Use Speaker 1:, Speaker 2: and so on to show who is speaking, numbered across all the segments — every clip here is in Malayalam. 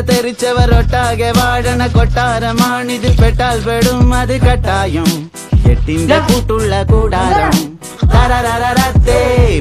Speaker 1: തെറിച്ചവർ ഒട്ടാകെ വാഴണ കൊട്ടാരമാണിതിൽ പെട്ടാൽ പെടും അത് കട്ടായം. എട്ടിന്റെ കൂട്ടുള്ള കൂടാരം.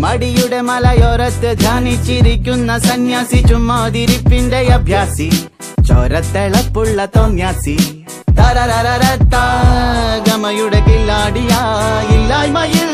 Speaker 1: മടിയുടെ മലയോരത്ത് ധ്യാനിച്ചിരിക്കുന്ന സന്യാസി ചുമ്മാതിരിപ്പിന്റെ അഭ്യാസി. ചോരത്തിളപ്പുള്ള തോന്യാസി. തരരരരത്ത ഗമയുടെ കില്ലാടിയാ. ഇല്ലായ്മയിൽ